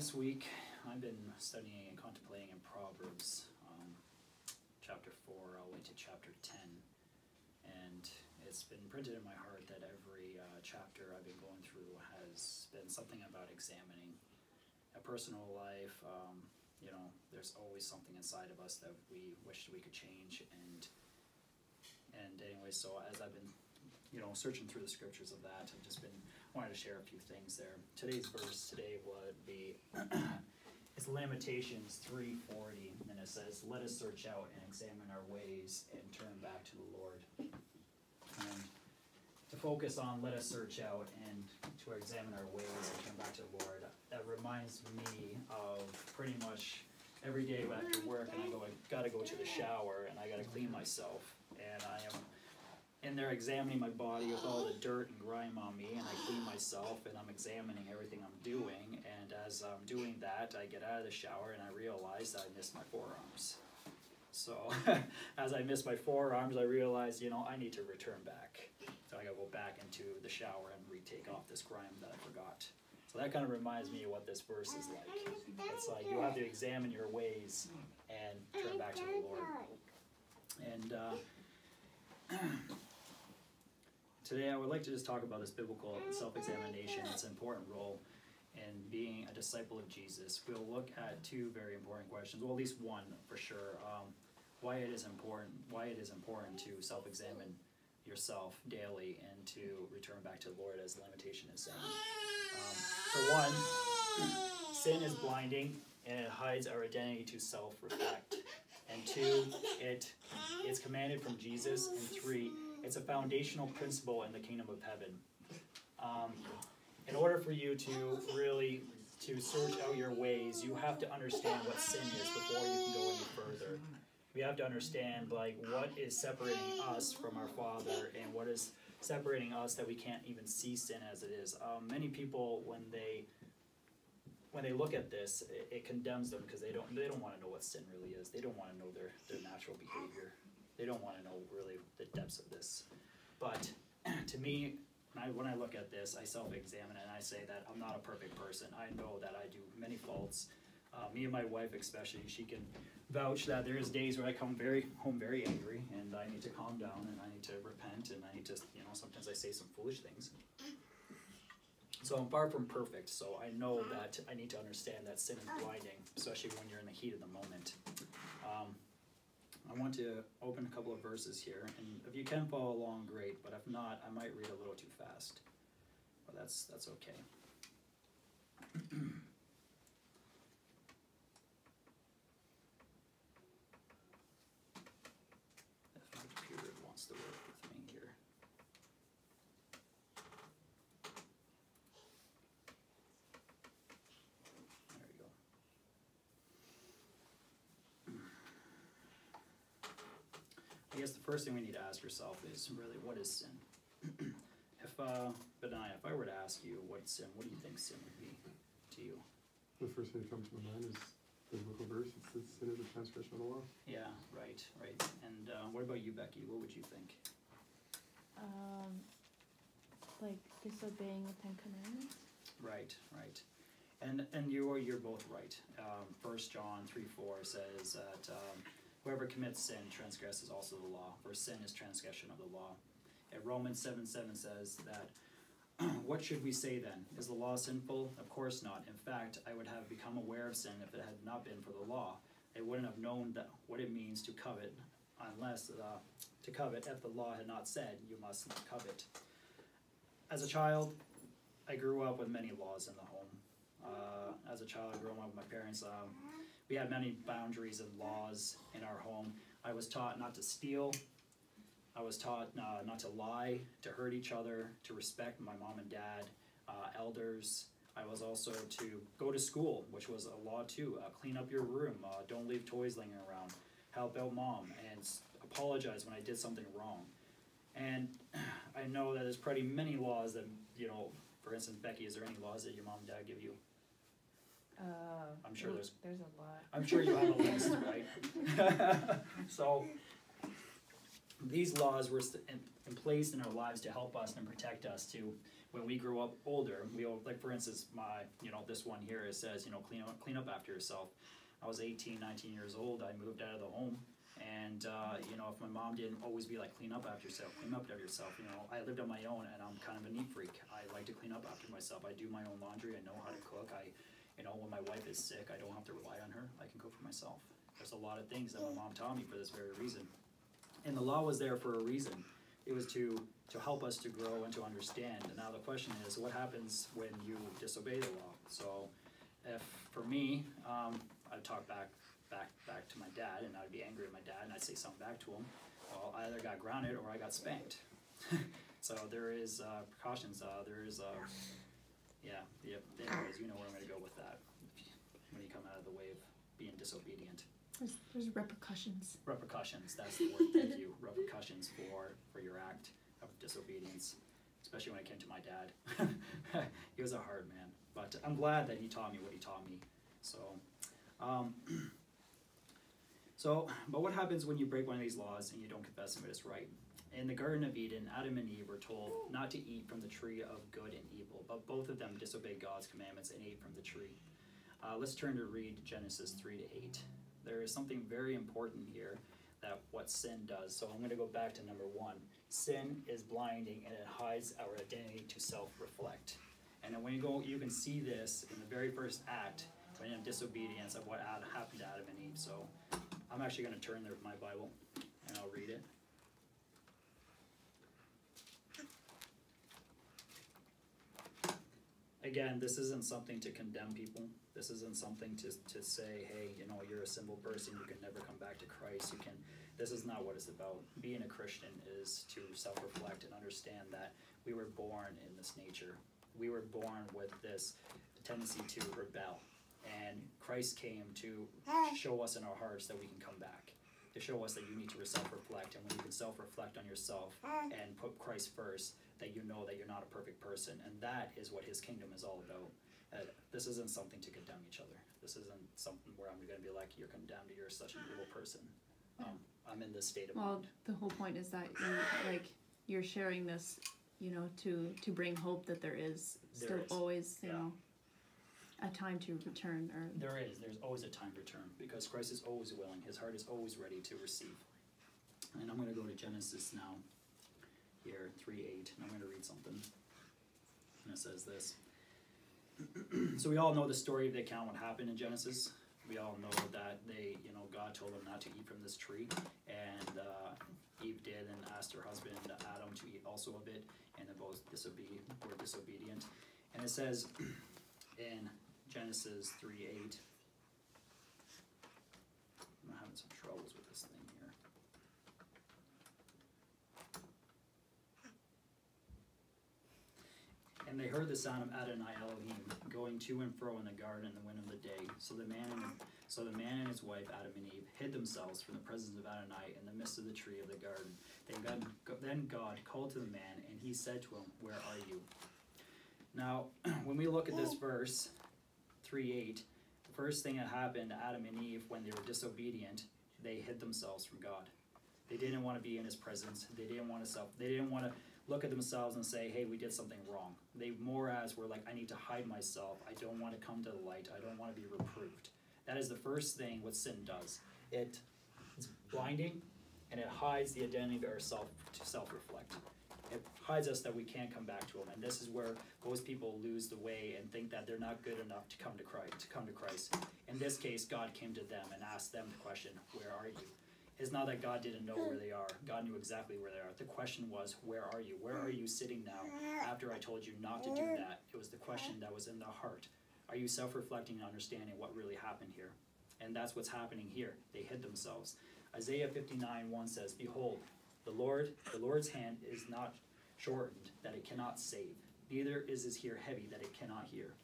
This week, I've been studying and contemplating in Proverbs, um, chapter 4, all the way to chapter 10. And it's been printed in my heart that every uh, chapter I've been going through has been something about examining a personal life. Um, you know, there's always something inside of us that we wish we could change. And and anyway, so as I've been, you know, searching through the scriptures of that, I've just been wanted to share a few things there. Today's verse today would be it's Lamentations three forty, and it says, "Let us search out and examine our ways and turn back to the Lord." And to focus on let us search out and to examine our ways and turn back to the Lord, that reminds me of pretty much every day after work, and I go, I gotta go to the shower and I gotta clean myself, and I am in there examining my body with all the dirt and grime on me, and I clean myself, and I'm examining everything I'm doing. And as I'm doing that, I get out of the shower and I realize that I missed my forearms. So as I miss my forearms, I realize, you know, I need to return back. So I gotta go back into the shower and retake off this grime that I forgot. So that kind of reminds me of what this verse is like. It's like you have to examine your ways and turn back to the Lord. And uh, Today, I would like to just talk about this biblical self examination, its important role in being a disciple of Jesus. We'll look at two very important questions, well, at least one for sure. Um, why it is important, why it is important to self examine yourself daily and to return back to the Lord, as the Lamentation is saying. Um, for one, sin is blinding and it hides our identity to self reflect. And two, it is commanded from Jesus. And three, it's a foundational principle in the kingdom of heaven. Um, in order for you to really to search out your ways, you have to understand what sin is before you can go any further. We have to understand like what is separating us from our Father and what is separating us that we can't even see sin as it is. Um, many people when they when they look at this, it, it condemns them because they don't they don't want to know what sin really is. They don't want to know their their natural behavior. They don't want to know really the depths of this. But to me, when I, when I look at this, I self-examine and I say that I'm not a perfect person. I know that I do many faults. Uh, me and my wife, especially, she can vouch that there is days where I come very home very angry, and I need to calm down, and I need to repent, and I need to, you know, sometimes I say some foolish things. So I'm far from perfect. So I know that I need to understand that sin is blinding, especially when you're in the heat of the moment. Um, I want to open a couple of verses here, and if you can follow along, great. But if not, I might read a little too fast. But that's that's okay. if my computer wants to work with me here. There we go. I guess the first thing we need to ask yourself is really what is sin? if uh, Benaiah, if I were to ask you what sin, what do you think sin would be to you? The first thing that comes to my mind is the biblical verse. It's the sin of the transgression of the law. Yeah, right, right. And uh, what about you, Becky? What would you think? Um, like disobeying the Ten Commandments. Right, right. And and you are you're both right. Um, First John three four says that um, whoever commits sin transgresses also the law, for sin is transgression of the law. And Romans seven seven says that what should we say then? Is the law sinful? Of course not. In fact, I would have become aware of sin if it had not been for the law. I wouldn't have known that what it means to covet unless uh, to covet if the law had not said you must not covet. As a child, I grew up with many laws in the home. Uh, as a child, growing up with my parents, um, we had many boundaries and laws in our home. I was taught not to steal. I was taught uh, not to lie, to hurt each other, to respect my mom and dad, uh, elders. I was also to go to school, which was a law too. Uh, clean up your room. Uh, don't leave toys laying around. Help out mom and apologize when I did something wrong. And I know that there's pretty many laws that you know. For instance, Becky, is there any laws that your mom and dad give you? Uh, I'm sure there's- there's a lot. I'm sure you have a list, right? so these laws were in, in place in our lives to help us and protect us to when we grow up older, we all, like for instance, my you know this one here it says you know clean up clean up after yourself. I was 18, 19 years old. I moved out of the home, and uh, you know if my mom didn't always be like clean up after yourself, clean up after yourself. You know I lived on my own, and I'm kind of a neat freak. I like to clean up after myself. I do my own laundry. I know how to cook. I you know when my wife is sick, I don't have to rely on her. I can cook for myself. There's a lot of things that my mom taught me for this very reason, and the law was there for a reason. It was to to help us to grow and to understand. And now the question is, what happens when you disobey the law? So, if for me, um, I'd talk back, back, back to my dad, and I'd be angry at my dad, and I'd say something back to him. Well, I either got grounded or I got spanked. so there is uh, precautions. Uh, there is, uh, yeah, yeah. Anyways, you know where I'm going to go with that. When you come out of the way of being disobedient There's, there's repercussions. repercussions. That's the word. Thank you. Repercussions for for your act of disobedience, especially when it came to my dad. he was a hard man, but I'm glad that he taught me what he taught me. So, um, so, but what happens when you break one of these laws and you don't confess him it is right? In the Garden of Eden, Adam and Eve were told not to eat from the tree of good and evil, but both of them disobeyed God's commandments and ate from the tree. Uh, let's turn to read Genesis 3 to 8. There is something very important here that what sin does. So I'm going to go back to number one. Sin is blinding and it hides our identity to self-reflect. And when you go, you can see this in the very first act, when in disobedience of what happened to Adam and Eve. So I'm actually going to turn there with my Bible and I'll read it. Again, this isn't something to condemn people. This isn't something to, to say, hey, you know, you're a sinful person, you can never come back to Christ. You can. This is not what it's about. Being a Christian is to self-reflect and understand that we were born in this nature. We were born with this tendency to rebel, and Christ came to show us in our hearts that we can come back. To show us that you need to self-reflect, and when you can self-reflect on yourself and put Christ first, that you know that you're not a perfect person, and that is what His kingdom is all about. Uh, this isn't something to condemn each other. This isn't something where I'm going to be like, "You're condemned. You're such an evil person." Um, I'm in this state of Well, mind. the whole point is that you like you're sharing this, you know, to to bring hope that there is There still is, always, you yeah. know, a time to return or There is. There's always a time to return because Christ is always willing. His heart is always ready to receive. And I'm going to go to Genesis now, here, 3 8, and I'm going to read something. And it says this. so we all know the story of the account, what happened in Genesis. We all know that they, you know, God told them not to eat from this tree, and uh, Eve did, and asked her husband Adam to eat also of it, and they both disobedient, were disobedient. And it says in Genesis 3 8. I'm having some troubles with this thing here. And they heard the sound of Adonai Elohim going to and fro in the garden in the wind of the day. So the man and so the man and his wife Adam and Eve hid themselves from the presence of Adonai in the midst of the tree of the garden. Then God, then God called to the man, and he said to him, "Where are you?" Now, when we look at this verse, 3 8, the first thing that happened to Adam and Eve when they were disobedient, they hid themselves from God. They didn't want to be in his presence. They didn't want to self they didn't want to look at themselves and say, Hey, we did something wrong. They more as were like, I need to hide myself. I don't want to come to the light. I don't want to be reproved. That is the first thing what sin does. It it's blinding and it hides the identity of ourself to self reflect it hides us that we can't come back to him and this is where most people lose the way and think that they're not good enough to come to christ to come to christ. In this case god came to them and asked them the question where are you? It's not that god didn't know where they are. God knew exactly where they are. The question was where are you? Where are you sitting now after i told you not to do that? It was the question that was in the heart. Are you self-reflecting and understanding what really happened here? And that's what's happening here. They hid themselves. Isaiah 59 1 says behold the Lord, the Lord's hand is not shortened that it cannot save, neither is his ear heavy that it cannot hear.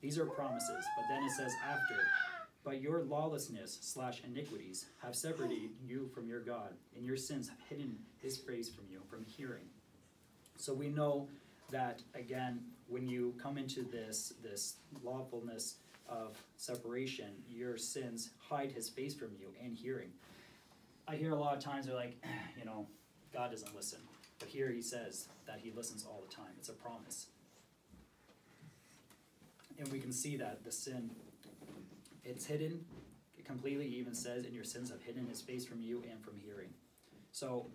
These are promises, but then it says after, but your lawlessness slash iniquities have separated you from your God, and your sins have hidden his face from you, from hearing. So we know that again, when you come into this this lawfulness of separation, your sins hide his face from you and hearing. I hear a lot of times they're like, you know, God doesn't listen. But here he says that he listens all the time. It's a promise. And we can see that the sin, it's hidden it completely. Even says, "And your sins have hidden His face from you and from hearing." So,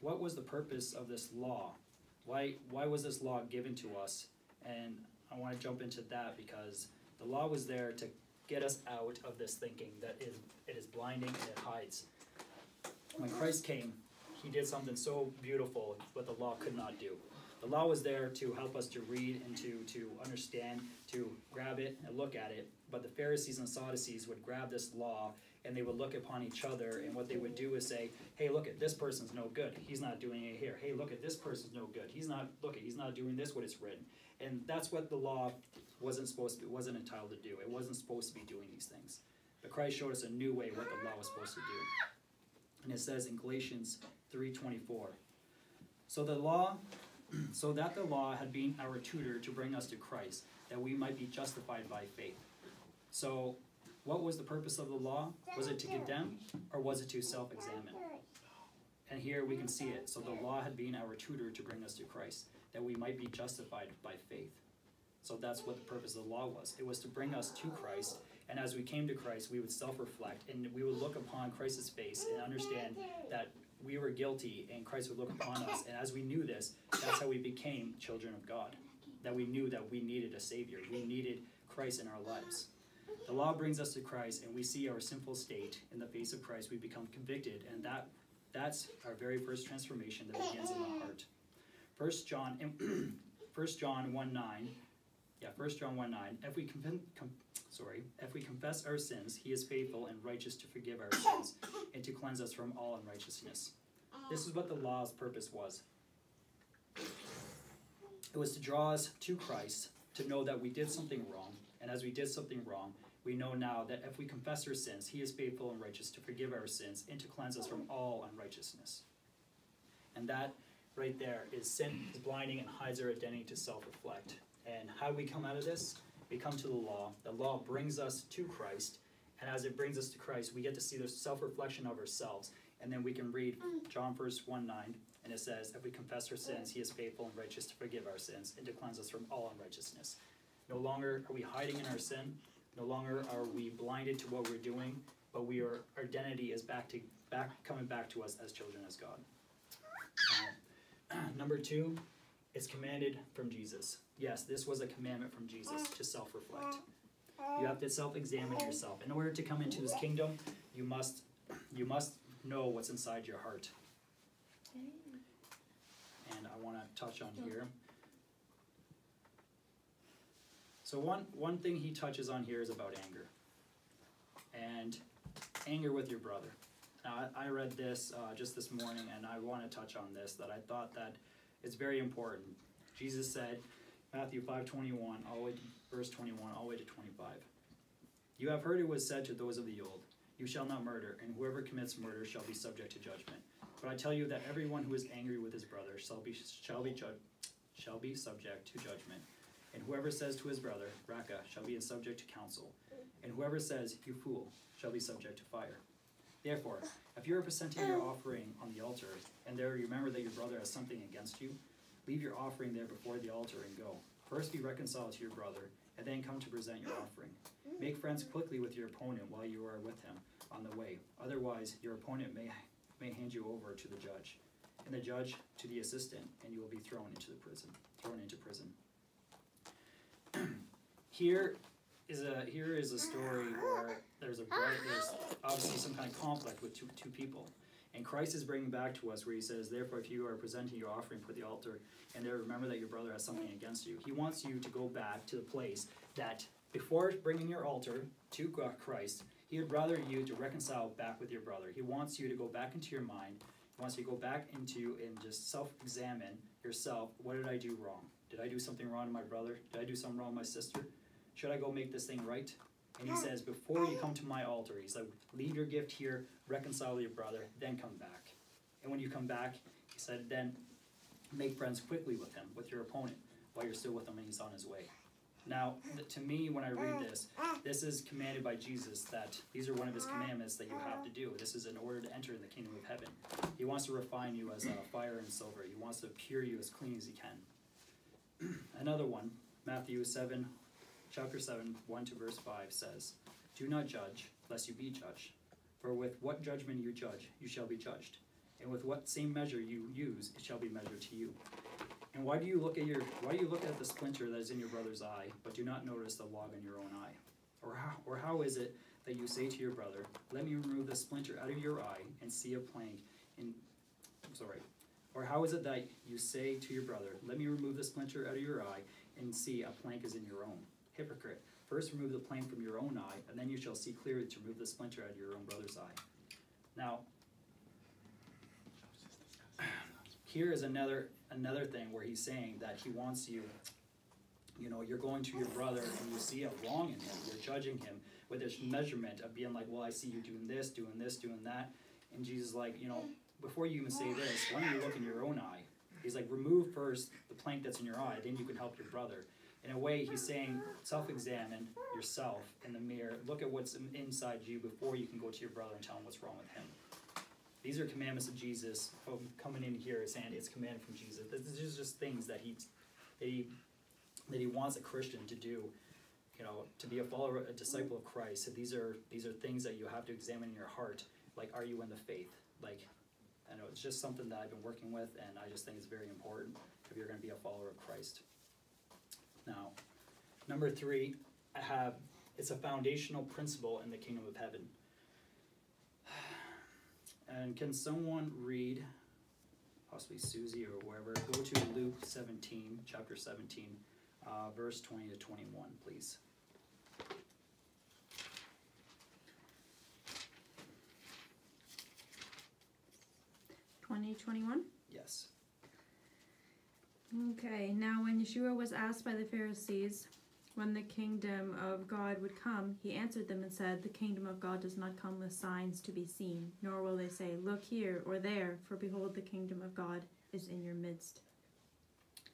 what was the purpose of this law? Why why was this law given to us? And I want to jump into that because the law was there to get us out of this thinking that it, it is blinding and it hides. When Christ came, He did something so beautiful, what the law could not do. The law was there to help us to read and to, to understand, to grab it and look at it. But the Pharisees and Sadducees would grab this law and they would look upon each other. And what they would do is say, hey, look at this person's no good. He's not doing it here. Hey, look at this person's no good. He's not, look at, he's not doing this, what it's written. And that's what the law wasn't supposed to, be, wasn't entitled to do. It wasn't supposed to be doing these things. But Christ showed us a new way what the law was supposed to do. And it says in Galatians 3.24, So the law so that the law had been our tutor to bring us to Christ, that we might be justified by faith. So, what was the purpose of the law? Was it to condemn or was it to self examine? And here we can see it. So, the law had been our tutor to bring us to Christ, that we might be justified by faith. So, that's what the purpose of the law was. It was to bring us to Christ. And as we came to Christ, we would self reflect and we would look upon Christ's face and understand that we were guilty and Christ would look upon us. And as we knew this, that's how we became children of God. That we knew that we needed a Savior. We needed Christ in our lives. The law brings us to Christ and we see our sinful state in the face of Christ. We become convicted, and that that's our very first transformation that begins in the heart. First John First John 1 9. Yeah, First John 1 9. If we com- sorry, if we confess our sins, he is faithful and righteous to forgive our sins and to cleanse us from all unrighteousness. This is what the law's purpose was. It was to draw us to Christ, to know that we did something wrong, and as we did something wrong, we know now that if we confess our sins, He is faithful and righteous to forgive our sins and to cleanse us from all unrighteousness. And that right there is sin is blinding and hides our identity to self reflect. And how do we come out of this? We come to the law. The law brings us to Christ, and as it brings us to Christ, we get to see the self reflection of ourselves. And then we can read John verse 1 9, and it says, If we confess our sins, He is faithful and righteous to forgive our sins and to cleanse us from all unrighteousness. No longer are we hiding in our sin. No longer are we blinded to what we're doing, but we are our identity is back to back coming back to us as children as God. Uh, number two, it's commanded from Jesus. Yes, this was a commandment from Jesus to self-reflect. You have to self-examine yourself. In order to come into His kingdom, you must you must know what's inside your heart. And I want to touch on here. So one one thing he touches on here is about anger, and anger with your brother. Now I, I read this uh, just this morning, and I want to touch on this. That I thought that it's very important. Jesus said, Matthew five twenty one, all the way to verse twenty one, all the way to twenty five. You have heard it was said to those of the old, You shall not murder, and whoever commits murder shall be subject to judgment. But I tell you that everyone who is angry with his brother shall be shall be shall be subject to judgment. And whoever says to his brother, Raka, shall be subject to counsel. And whoever says, You fool, shall be subject to fire. Therefore, if you are presenting your oh. offering on the altar, and there you remember that your brother has something against you, leave your offering there before the altar and go. First be reconciled to your brother, and then come to present your offering. Mm. Make friends quickly with your opponent while you are with him on the way. Otherwise, your opponent may, may hand you over to the judge, and the judge to the assistant, and you will be thrown into the prison. Thrown into prison. here is a here is a story where there's a there's obviously some kind of conflict with two two people. And Christ is bringing back to us where he says, Therefore, if you are presenting your offering for the altar, and there remember that your brother has something against you, he wants you to go back to the place that before bringing your altar to Christ, he would rather you to reconcile back with your brother. He wants you to go back into your mind. He wants you to go back into and just self examine yourself. What did I do wrong? Did I do something wrong to my brother? Did I do something wrong to my sister? Should I go make this thing right? And he says, before you oh. come to my altar, he's like, leave your gift here, reconcile with your brother, then come back. And when you come back, he said, then make friends quickly with him, with your opponent, while you're still with him and he's on his way. Now, to me, when I read this, this is commanded by Jesus that these are one of his commandments that you have to do. This is in order to enter in the kingdom of heaven. He wants to refine you as a fire and silver. He wants to pure you as clean as he can. Another one, Matthew 7, chapter 7, 1 to verse 5 says, Do not judge, lest you be judged. For with what judgment you judge, you shall be judged. And with what same measure you use, it shall be measured to you. And why do you look at your why do you look at the splinter that is in your brother's eye, but do not notice the log in your own eye? Or how or how is it that you say to your brother, Let me remove the splinter out of your eye and see a plank in I'm sorry. Or how is it that you say to your brother, Let me remove the splinter out of your eye and see a plank is in your own? Hypocrite, first remove the plank from your own eye, and then you shall see clearly to remove the splinter out of your own brother's eye. Now, here is another another thing where he's saying that he wants you you know you're going to your brother and you see a wrong in him. You're judging him with this measurement of being like well i see you doing this doing this doing that. And jesus is like you know before you even say this why don't you look in your own eye? He's like remove first the plank that's in your eye then you can help your brother in a way he's saying self-examine yourself in the mirror look at what's inside you before you can go to your brother and tell him what's wrong with him these are commandments of Jesus. Coming in here saying it's command from Jesus. This is just things that he, that he, that he wants a Christian to do. You know, to be a follower, a disciple of Christ. So these are these are things that you have to examine in your heart. Like, are you in the faith? Like, I know it's just something that I've been working with, and I just think it's very important if you're going to be a follower of Christ. Now, number three, I have it's a foundational principle in the kingdom of heaven. And can someone read, possibly Susie or wherever, go to Luke 17, chapter 17, uh, verse 20 to 21, please. Twenty twenty-one? Yes. Okay, now when Yeshua was asked by the Pharisees when the kingdom of God would come, he answered them and said, The kingdom of God does not come with signs to be seen, nor will they say, Look here or there, for behold, the kingdom of God is in your midst.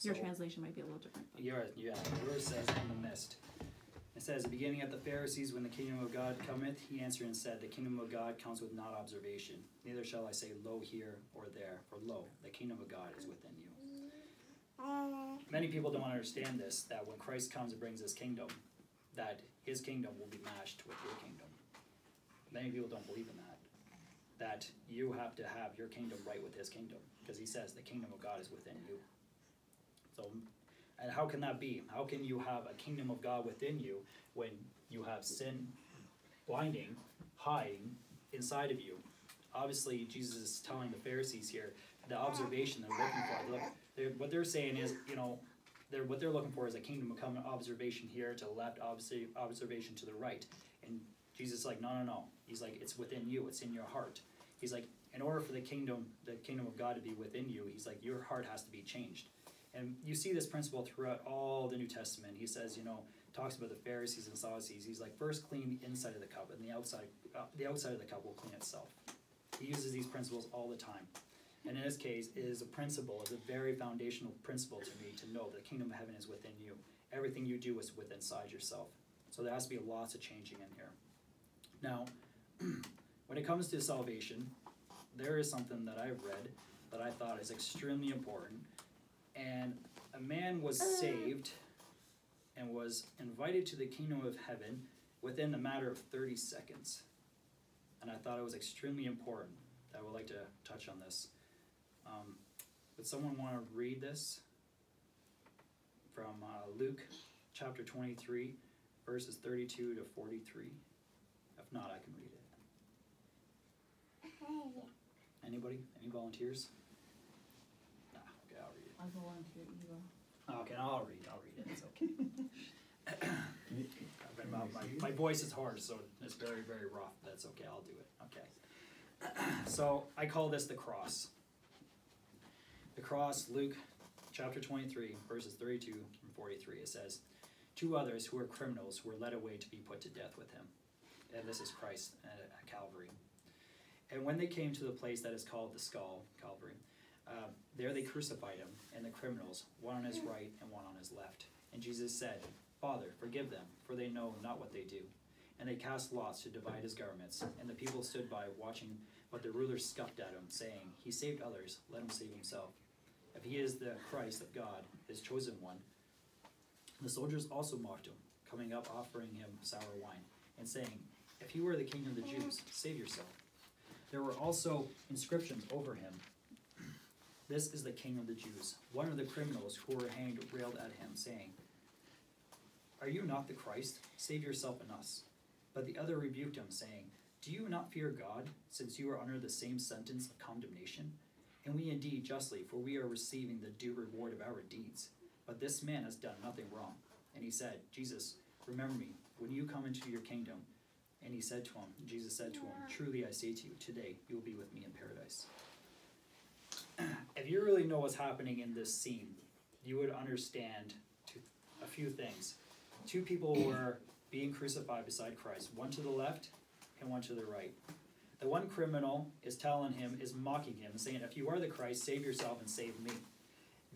Your So- translation might be a little different. Yours, yeah, yours says in the midst. It says, beginning at the Pharisees, when the kingdom of God cometh, he answered and said, The kingdom of God comes with not observation. Neither shall I say, Lo here or there, for lo, the kingdom of God is within you. Many people don't understand this, that when Christ comes and brings his kingdom, that his kingdom will be matched with your kingdom. Many people don't believe in that. That you have to have your kingdom right with his kingdom, because he says the kingdom of God is within you. So, and how can that be? How can you have a kingdom of God within you when you have sin blinding, hiding inside of you? Obviously, Jesus is telling the Pharisees here the observation they're looking for. Look, they're, what they're saying is, you know, they're, what they're looking for is a kingdom of come observation here to the left, observation to the right. And Jesus is like, no, no, no. He's like, it's within you. It's in your heart. He's like, in order for the kingdom, the kingdom of God to be within you, he's like, your heart has to be changed. And you see this principle throughout all the New Testament. He says, you know, talks about the Pharisees and Sadducees. He's like, first clean the inside of the cup, and the outside, uh, the outside of the cup will clean itself. He uses these principles all the time. And in this case, it is a principle, it's a very foundational principle to me to know that the kingdom of heaven is within you. Everything you do is within inside yourself. So there has to be lots of changing in here. Now, when it comes to salvation, there is something that I've read that I thought is extremely important. And a man was uh. saved and was invited to the kingdom of heaven within the matter of 30 seconds. And I thought it was extremely important. That I would like to touch on this. Um, would someone want to read this from uh, Luke chapter 23, verses 32 to 43? If not, I can read it. Anybody? Any volunteers? Nah, okay, I'll read it. I'll go on Eva. Okay, I'll read. I'll read it. It's okay. I've been, my, my, my voice is hoarse, so it's very, very rough. That's okay. I'll do it. Okay. So I call this the cross. The cross, Luke chapter 23, verses 32 and 43. It says, Two others who were criminals were led away to be put to death with him. And this is Christ at, at Calvary. And when they came to the place that is called the skull, Calvary, uh, there they crucified him and the criminals, one on his right and one on his left. And Jesus said, Father, forgive them, for they know not what they do. And they cast lots to divide his garments. And the people stood by watching, but the rulers scoffed at him, saying, He saved others, let him save himself. If he is the Christ of God, his chosen one. The soldiers also mocked him, coming up offering him sour wine, and saying, If you are the king of the Jews, save yourself. There were also inscriptions over him This is the king of the Jews. One of the criminals who were hanged railed at him, saying, Are you not the Christ? Save yourself and us. But the other rebuked him, saying, Do you not fear God, since you are under the same sentence of condemnation? And we indeed justly, for we are receiving the due reward of our deeds. But this man has done nothing wrong. And he said, Jesus, remember me when you come into your kingdom. And he said to him, Jesus said to him, Truly I say to you, today you will be with me in paradise. if you really know what's happening in this scene, you would understand two, a few things. Two people were being crucified beside Christ, one to the left and one to the right. The one criminal is telling him, is mocking him, saying, If you are the Christ, save yourself and save me.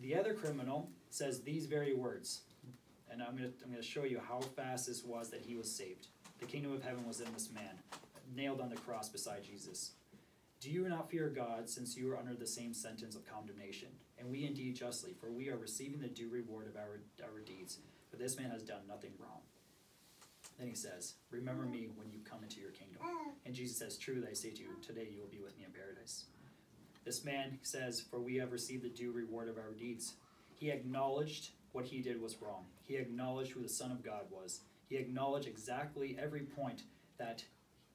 The other criminal says these very words, and I'm going to I'm to show you how fast this was that he was saved. The kingdom of heaven was in this man, nailed on the cross beside Jesus. Do you not fear God, since you are under the same sentence of condemnation? And we indeed justly, for we are receiving the due reward of our, our deeds. But this man has done nothing wrong. Then he says, Remember me when you come into your kingdom. And Jesus says, Truly I say to you, today you will be with me in paradise. This man says, For we have received the due reward of our deeds. He acknowledged what he did was wrong. He acknowledged who the Son of God was. He acknowledged exactly every point that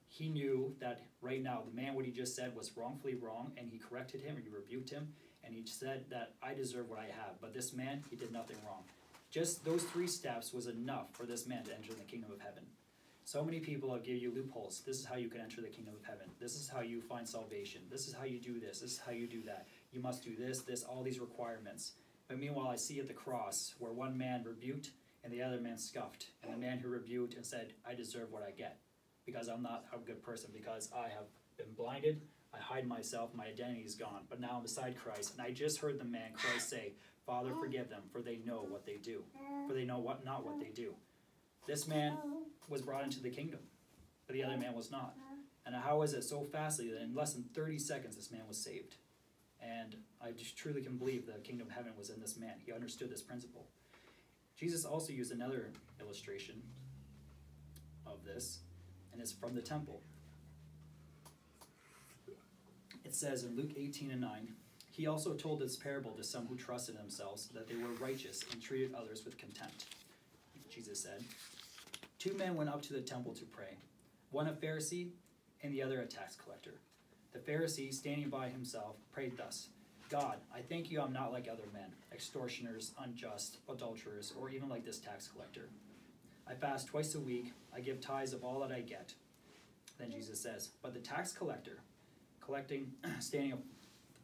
he knew that right now the man what he just said was wrongfully wrong and he corrected him and he rebuked him and he said that I deserve what I have. But this man, he did nothing wrong. Just those three steps was enough for this man to enter the kingdom of heaven. So many people will give you loopholes. This is how you can enter the kingdom of heaven. This is how you find salvation. This is how you do this. This is how you do that. You must do this, this, all these requirements. But meanwhile, I see at the cross where one man rebuked and the other man scoffed. And the man who rebuked and said, I deserve what I get because I'm not a good person, because I have been blinded, I hide myself, my identity is gone. But now I'm beside Christ, and I just heard the man Christ say, Father, oh. forgive them, for they know what they do. For they know what not what they do. This man was brought into the kingdom, but the other man was not. And how is it so fastly that in less than 30 seconds this man was saved? And I just truly can believe the kingdom of heaven was in this man. He understood this principle. Jesus also used another illustration of this, and it's from the temple. It says in Luke 18 and 9, he also told this parable to some who trusted themselves that they were righteous and treated others with contempt. Jesus said, Two men went up to the temple to pray, one a Pharisee and the other a tax collector. The Pharisee, standing by himself, prayed thus God, I thank you I'm not like other men, extortioners, unjust, adulterers, or even like this tax collector. I fast twice a week, I give tithes of all that I get. Then Jesus says, But the tax collector, collecting, standing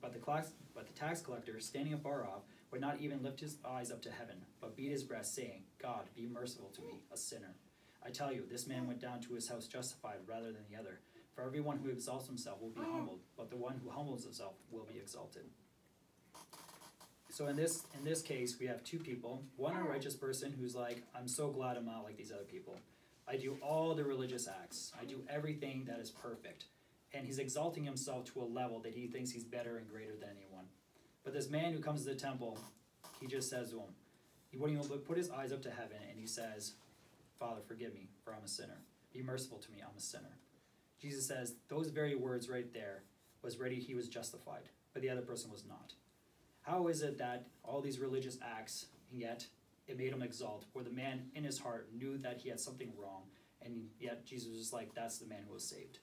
but the class, but the tax collector, standing afar off, would not even lift his eyes up to heaven, but beat his breast, saying, God, be merciful to me, a sinner. I tell you, this man went down to his house justified rather than the other. For everyone who exalts himself will be oh. humbled, but the one who humbles himself will be exalted. So in this in this case, we have two people. One a oh. righteous person who's like, I'm so glad I'm not like these other people. I do all the religious acts. I do everything that is perfect. And he's exalting himself to a level that he thinks he's better and greater than anyone. But this man who comes to the temple, he just says to him, he wouldn't even put his eyes up to heaven and he says, Father, forgive me, for I'm a sinner. Be merciful to me, I'm a sinner. Jesus says those very words right there was ready, he was justified, but the other person was not. How is it that all these religious acts, and yet it made him exalt, where the man in his heart knew that he had something wrong, and yet Jesus was like, that's the man who was saved.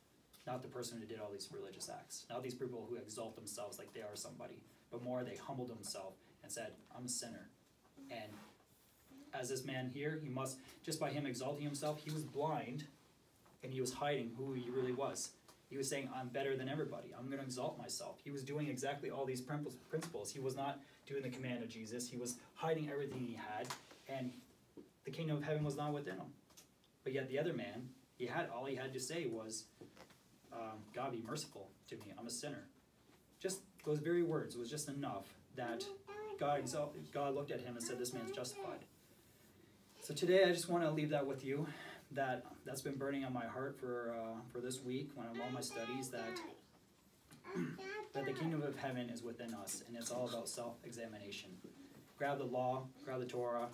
Not the person who did all these religious acts. Not these people who exalt themselves like they are somebody, but more they humbled themselves and said, I'm a sinner. And as this man here, he must, just by him exalting himself, he was blind and he was hiding who he really was. He was saying, I'm better than everybody. I'm going to exalt myself. He was doing exactly all these principles. He was not doing the command of Jesus. He was hiding everything he had, and the kingdom of heaven was not within him. But yet the other man, he had all he had to say was, um, God be merciful to me. I'm a sinner. Just those very words was just enough that God, God looked at him and said, This man's justified. So today I just want to leave that with you. That that's been burning on my heart for uh, for this week when I'm on my studies. That that the kingdom of heaven is within us, and it's all about self-examination. Grab the law, grab the Torah,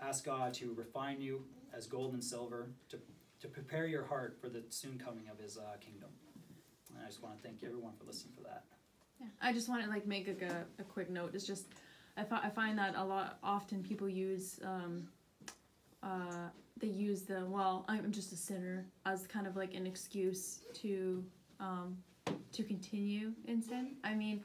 ask God to refine you, as gold and silver to, to prepare your heart for the soon coming of his uh, kingdom. I just want to thank everyone for listening for that. Yeah, I just want to like make like a, a quick note. It's just I, fi- I find that a lot often people use um, uh, they use the well I'm just a sinner as kind of like an excuse to um, to continue in sin. I mean,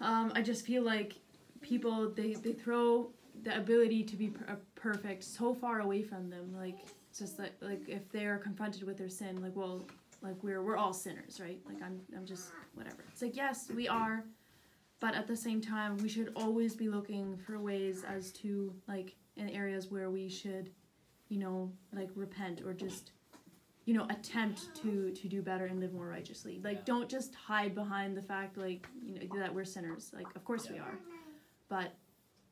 um, I just feel like people they they throw the ability to be per- perfect so far away from them. Like just like like if they're confronted with their sin, like well like we're we're all sinners, right? Like I'm I'm just whatever. It's like yes, we are, but at the same time, we should always be looking for ways as to like in areas where we should, you know, like repent or just you know attempt to to do better and live more righteously. Like Yeah. don't just hide behind the fact like you know that we're sinners. Like of course we are, but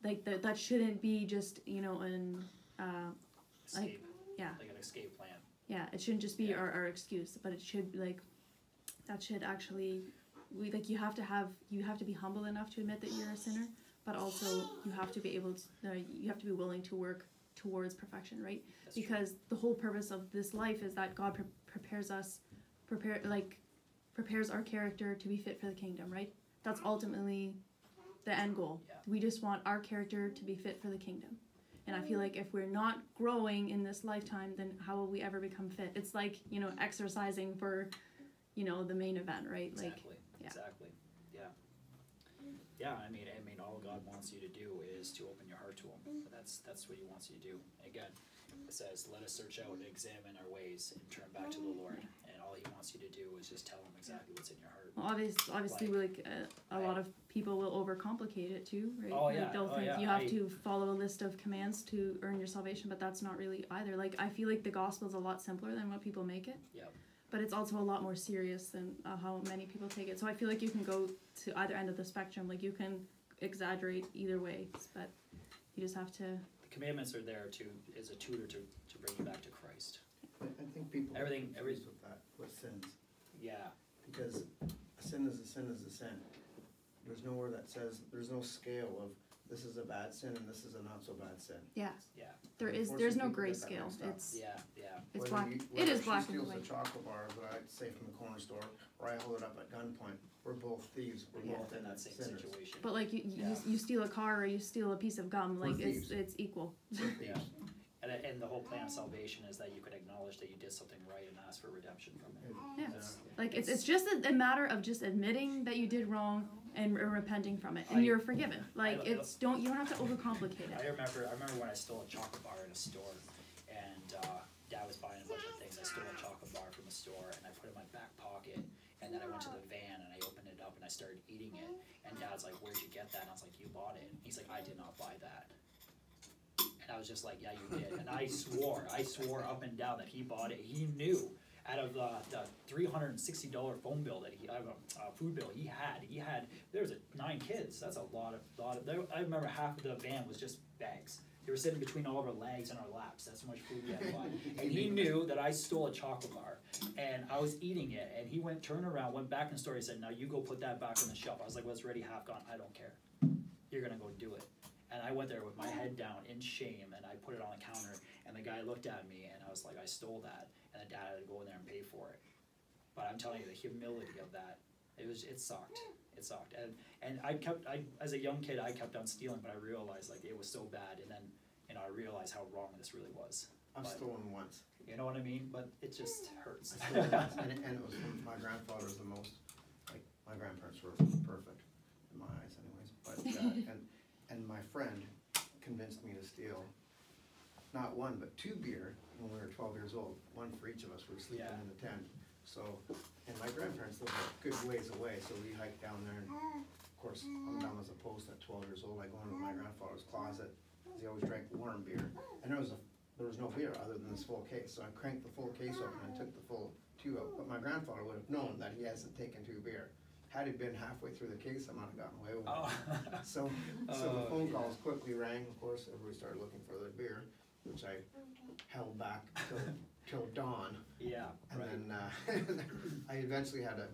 like that that shouldn't be just you know an uh, Escape. yeah. Like an escape plan. Yeah, it shouldn't just be Yeah. our, our excuse, but it should like that should actually we like you have to have you have to be humble enough to admit that you're a sinner, but also you have to be able to uh, you have to be willing to work towards perfection, right? That's true. because the whole purpose of this life is that God pre- prepares us prepare like prepares our character to be fit for the kingdom, right? That's ultimately the end goal. Yeah. We just want our character to be fit for the kingdom. And I feel like if we're not growing in this lifetime, then how will we ever become fit? It's like, you know, exercising for, you know, the main event, right? Like Exactly. yeah. Exactly. Yeah. Yeah. I mean, I mean, all God wants you to do is to open your heart to Him. That's that's what He wants you to do. Again, it says, "Let us search out and examine our ways and turn back to the oh, Lord." And all He wants you to do is just tell Him exactly what's in your heart. well, obviously, obviously, like uh, a lot of people will overcomplicate it too, right? Oh, like yeah. they'll Oh, think yeah. you have I- to follow a list of commands to earn your salvation, but that's not really either. Like I feel like the gospel is a lot simpler than what people make it. Yep. But it's also a lot more serious than uh, how many people take it. So I feel like you can go to either end of the spectrum. Like you can exaggerate either way, but you just have to. The commandments are there to is a tutor to, to bring you back to Christ. I I think people. Everything- get every- confused With sins, Yeah. because a sin is a sin is a sin. There's nowhere that says, there's no scale of, this is a bad sin and this is a not so bad sin. Yeah, Yeah. there is. There's no people get that grayscale. mixed up. It's Yeah. Yeah. it's Whether black. you- It whether is she black and steals white. a chocolate bar that I say from the corner store, or I hold it up at gunpoint, we're both thieves, we're Yeah. both In in that same sinners. situation. But like you, you, Yeah. you steal a car or you steal a piece of gum, We're like it's thieves. it's equal. We're thieves. And, and the whole plan of salvation is that you could acknowledge that you did something right and ask for redemption from it. Yeah. Exactly. Like it's it's just a, a matter of just admitting that you did wrong and re- repenting from it, and I- you're forgiven. Like I- it's don't you don't have to overcomplicate it. I remember, I remember when I stole a chocolate bar in a store, and uh, Dad was buying a bunch of things. I stole a chocolate bar from the store, and I put it in my back pocket. And then I went to the van and I opened it up and I started eating it. And Dad's like, "Where'd you get that?" And I was like, "You bought it." And he's like, "I did not buy that." I was just like, "Yeah, you did." And I swore, I swore up and down that he bought it. He knew. Out of the, the three hundred and sixty dollar phone bill that he, uh, uh, food bill he had, he had there was a, nine kids. That's a lot of lot of. There, I remember half of the van was just bags. They were sitting between all of our legs and our laps. That's how much food we had to buy. And he knew that I stole a chocolate bar, and I was eating it. And he went, turned around, went back in the store. He said, "Now you go put that back on the shelf." I was like, "Well, it's already half gone. I don't care. You're gonna go do it." And I went there with my head down in shame, and I put it on the counter. And the guy looked at me, and I was like, "I stole that." And the dad had to go in there and pay for it. But I'm telling you, the humility of that, it was, it sucked. It sucked. And and I kept, I as a young kid, I kept on stealing, but I realized like it was so bad, and then you know I realized how wrong this really was. I've But- stolen once. You know what I mean? But it just hurts. I stole once, and, it- and it was from my grandfather was the most, like, my grandparents were perfect, in my eyes anyways, but, uh, and, and my friend convinced me to steal not one, but two beer when we were twelve years old, one for each of us, we were sleeping Yeah. in the tent. So, and my grandparents lived a good ways away, so we hiked down there and, of course, I'm dumb as a post at twelve years old, I go into my grandfather's closet, cause he always drank warm beer, and there was a there was no beer other than this full case, so I cranked the full case open and took the full two out, but my grandfather would have known that he hasn't taken two beer. Had he been halfway through the case, I might have gotten away with it. oh. So, so the Oh, phone calls quickly rang, of course, everybody started looking for their beer, which I held back till, till dawn. yeah. And Right. then, uh, I eventually had to